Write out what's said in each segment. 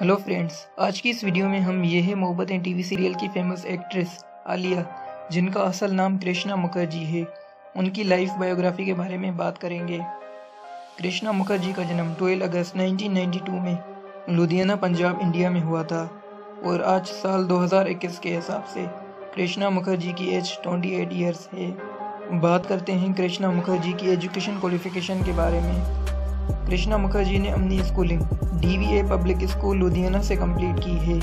Hello friends आज की इस वीडियो में हम ये है मोहब्बतें टीवी सीरियल की फ़ेमस एक्ट्रेस आलिया, जिनका असल नाम कृष्णा मुखर्जी है। उनकी लाइफ बायोग्राफी के बारे में बात करेंगे। कृष्णा मुखर्जी का जन्म 12 अगस्त 1992 में लुधियाना, पंजाब, इंडिया में हुआ था और आज साल 2021 के हिसाब से कृष्णा मुखर्जी की एज 28 ईयर्स है। बात करते हैं कृष्णा मुखर्जी की एजुकेशन क्वालिफिकेशन के बारे में। कृष्णा मुखर्जी ने अपनी schooling DVA public school Ludhiana से कंप्लीट की है।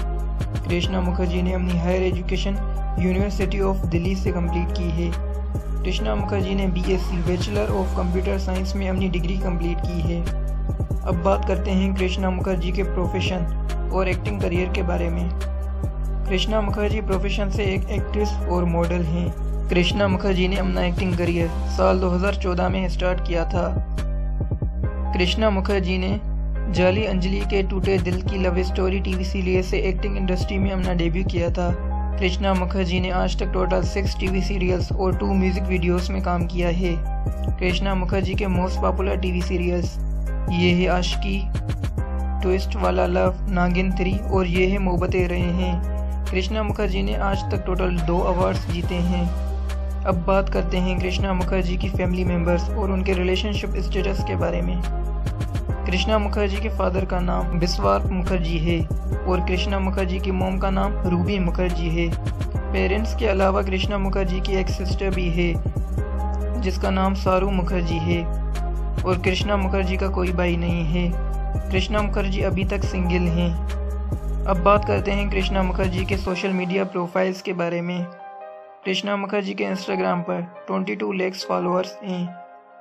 कृष्णा मुखर्जी ने अपनी higher education university of Delhi से कंप्लीट की है। कृष्णा मुखर्जी ने BSc bachelor of computer science में अपनी डिग्री कंप्लीट की है। अब बात करते हैं कृष्णा मुखर्जी के प्रोफेशन और एक्टिंग करियर के बारे में। कृष्णा मुखर्जी प्रोफेशन से एक एक्ट्रेस और मॉडल हैं। कृष्णा मुखर्जी ने अपना एक्टिंग करियर साल 2014 में स्टार्ट किया था। कृष्णा मुखर्जी ने जाली अंजलि के टूटे दिल की लव स्टोरी टीवी सीरियल से एक्टिंग इंडस्ट्री में अपना डेब्यू किया था। कृष्णा मुखर्जी ने आज तक टोटल सिक्स टीवी सीरियल्स और टू म्यूज़िक वीडियोस में काम किया है। कृष्णा मुखर्जी के most popular TV serials Yeh Hai Aashiqui twist वाला लव नागिन थ्री और ये है मोहब्बतें रहे हैं। कृष्णा मुखर्जी ने आज तक टोटल दो अवार्ड्स जीते हैं। अब बात करते हैं कृष्णा मुखर्जी की फैमिली मेंबर्स और उनके रिलेशनशिप स्टेटस के बारे में। कृष्णा मुखर्जी के फादर का नाम बिस्वार मुखर्जी है और कृष्णा मुखर्जी की मोम का नाम रूबी मुखर्जी है। पेरेंट्स के अलावा कृष्णा मुखर्जी की एक सिस्टर भी है, जिसका नाम सारू मुखर्जी है और कृष्णा मुखर्जी का कोई भाई नहीं है। कृष्णा मुखर्जी अभी तक सिंगल हैं। अब बात करते हैं कृष्णा मुखर्जी के सोशल मीडिया प्रोफाइल्स के बारे में। कृष्णा मुखर्जी के इंस्टाग्राम पर 22 लैक्स फॉलोअर्स हैं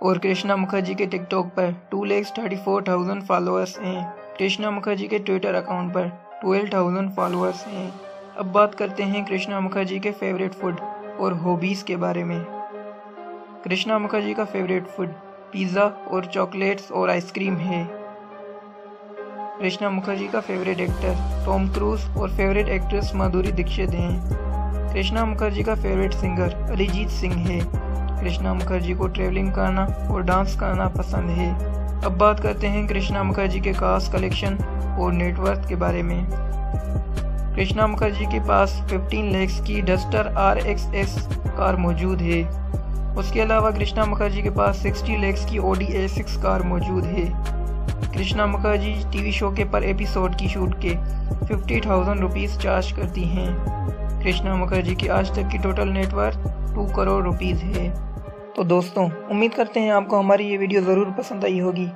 और कृष्णा मुखर्जी के टिकटॉक पर two lakhs thirty four thousand followers हैं। कृष्णा मुखर्जी के ट्विटर अकाउंट पर ट्वेल्व थाउज़ेंड फॉलोअर्स हैं। अब बात करते हैं कृष्णा मुखर्जी के फेवरेट फ़ूड और हॉबीज़ के बारे में। कृष्णा मुखर्जी का फेवरेट फ़ूड पिज़्ज़ा और चॉकलेट्स और आइसक्रीम है। कृष्णा मुखर्जी का फेवरेट एक्टर टॉम क्रूज और फेवरेट एक्ट्रेस माधुरी दीक्षित हैं। कृष्णा मुखर्जी का फेवरेट सिंगर अरिजीत सिंह है। कृष्णा मुखर्जी को ट्रेवलिंग करना और डांस करना पसंद है। अब बात करते हैं कृष्णा मुखर्जी के कास्ट कलेक्शन और नेटवर्क के बारे में। कृष्णा मुखर्जी के पास 15 लैक्स की Duster R X S car मौजूद है। उसके अलावा कृष्णा मुखर्जी के पास 60 लैक्स की ओडी ए सिक्स कार मौजूद है। कृष्णा मुखर्जी टीवी शो के पर एपिसोड की शूट के फिफ्टी थाउज़ेंड रुपीज़ चार्ज करती हैं। कृष्णा मुखर्जी की आज तक की total net worth two crore rupees है। तो दोस्तों, उम्मीद करते हैं आपको हमारी ये वीडियो ज़रूर पसंद आई होगी।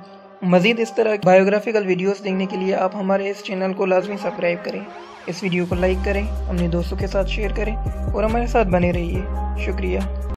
मजीद इस तरह की बायोग्राफिकल वीडियोस देखने के लिए आप हमारे इस चैनल को लाजमी सब्सक्राइब करें। इस वीडियो को लाइक करें, अपने दोस्तों के साथ शेयर करें और हमारे साथ बने रहिए। शुक्रिया।